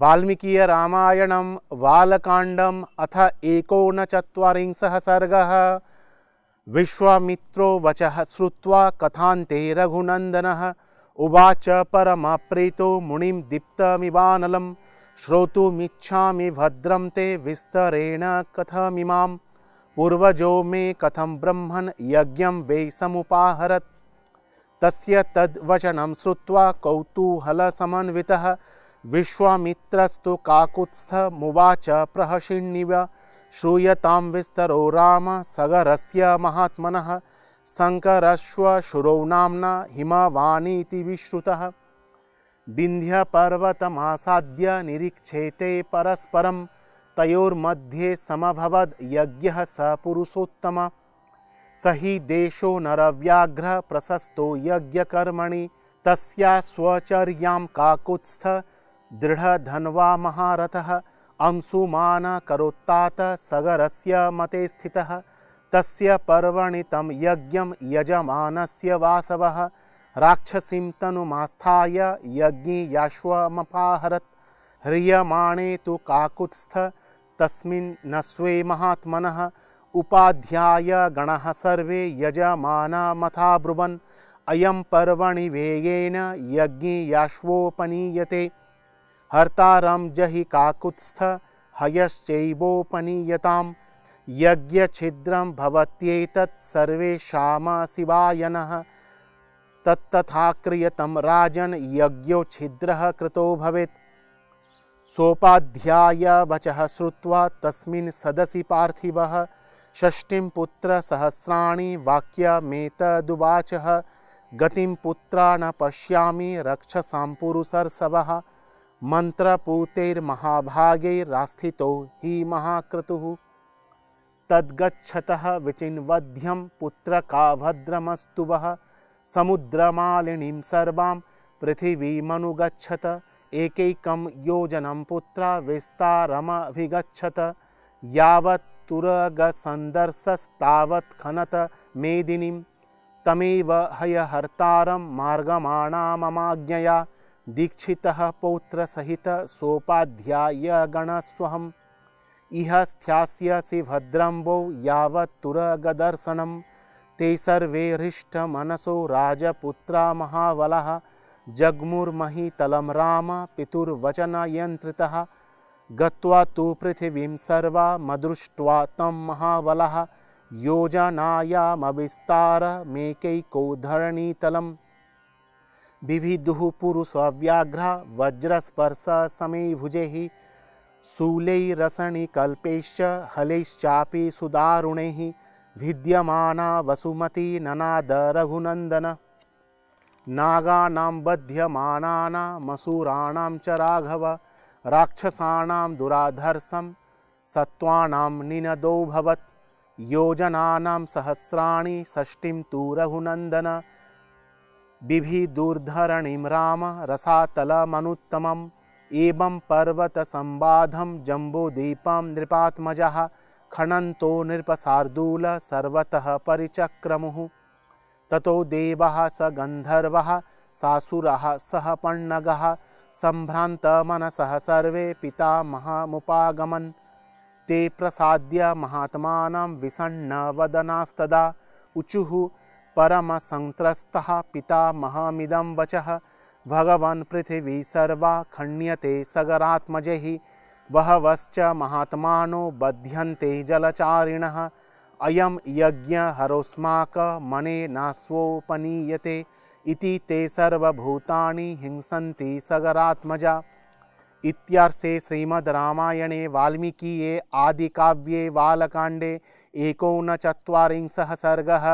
वाल्मीकीयरामायणं वालकांडम अथ एकोनचत्वारिंशः सर्गः। विश्वामित्रो वचः श्रुत्वा कथान्ते रघुनन्दनः उवाच परमप्रीतो मुनिं दीप्तमिवानलं। श्रोतुमिच्छामि भद्रं ते विस्तरेण कथमिमां पूर्वजो मे कथं ब्रह्मन् यज्ञं वै समुपाहरत्। तस्य तद्वचनं श्रुत्वा कौतूहलसमन्वितः। विश्वामित्रस्तु काकुत्स्थमुवाच प्रहसिन्निव श्रूयतां विस्तरो राम सगरस्य महात्मनः शङ्करश्वशुरो नाम्ना हिमवानीति विश्रुतः। विन्ध्यपर्वतमासाद्य निरीक्षेते परस्परं, तयोर्मध्ये समभवद् यज्ञः स पुरुषोत्तम। स हि देशो नरव्याघ्र प्रशस्तो यज्ञकर्मणि, तस्या स्वचर्यां काकुत्स्थ दृढधन्वा महारथः अंशुमान करोत्तात सगरस्य मते स्थितः। तस्य पर्वणि तं यज्ञं यजमानस्य राक्षसीं तनुमास्थाय यज्ञियाश्वमपाहरत् ह्रियमाणे तु काकुत्स्थ, तस्मिन् महात्मनः। उपाध्याय गणः सर्वे यजमानमथाब्रुवन् अयं पर्वणि वेगेन यज्ञियाश्वोपनीयते हर्तारं जहि काकुत्स्थ हयश्चैवोपनीयतां। यज्ञछिद्रं भवत्येतत् सर्वेषां शिवायनः तत्तथा क्रियतं राजन् यज्ञो छिद्रः कृतो भवेत्। सोपाध्याय वचः श्रुत्वा तस्मिन् सदसि पार्थिवः। षष्टिं पुत्रसहस्राणि वाक्यमेतदुवाचः। गतिं पुत्रा न पश्यामि रक्षसां पुरुषर्षवः मन्त्रपूतैर्महाभागैरास्थितो हि महाक्रतुः। तद्गच्छतः विचिन्वध्यं पुत्रकाभद्रमस्तु वः समुद्रमालिनीं सर्वां पृथिवीमनुगच्छत। एकैकं योजनं पुत्रा विस्तारमभिगच्छत। यावत् तुरगसन्दर्शस्तावत् खनत मेदिनीं। तमेव हयहर्तारं मार्गमाणाममाज्ञया दीक्षितः पौत्रसहित सोपाध्यायगणस्वहम् इह स्थास्यसि भद्रम्बो यावत् तुरगदर्शनं ते सर्वे हृष्टमनसो राजपुत्रा महाबलः। जग्मुर्महीतलं राम पितुर्वचनयन्त्रितः। गत्वा तु पृथिवीं सर्वा मदृष्ट्वा तं महाबलः। योजनायामविस्तारमेकैको धरणीतलं विविदुः पुरुषव्याघ्रा वज्रस्पर्शसमैभुजैः शूलैरसणिकल्पैश्च, हलैश्चापि सुदारुणैः भिद्यमाना वसुमती ननाद रघुनन्दन। नागानां बध्यमानानामसुराणां च राघव राक्षसानां दुराधर्षं, सत्त्वानां निनदोऽभवत् योजनानां सहस्राणि षष्टिं तु बिभिदुर्धरणिं राम रसातलमनुत्तमम्, एवं पर्वतसंबाधं जम्बूदीपं नृपात्मजः खनन्तो नृपशार्दूल सर्वतः परिचक्रमुः। ततो देवः स गन्धर्वः, सासुरः सह पण्णगः, सम्भ्रान्तमनसः सर्वे पितामहमुपागमन् ते प्रसाद्य महात्मानं विषण्णवदनास्तदा ऊचुः पिता पितामहमिदं वचः, भगवन् पृथिवी सर्वा खण्यते सगरात्मजैः, बहवश्च महात्मानो बध्यन्ते जलचारिणः, अयं यज्ञहरोऽस्माकमनेनास्वोपनीयते इति ते सर्वभूतानि हिंसन्ति सगरात्मजा। इत्यार्षे श्रीमद् रामायणे वाल्मीकीये आदिकाव्ये बालकाण्डे एकोनचत्वारिंशः सर्गः।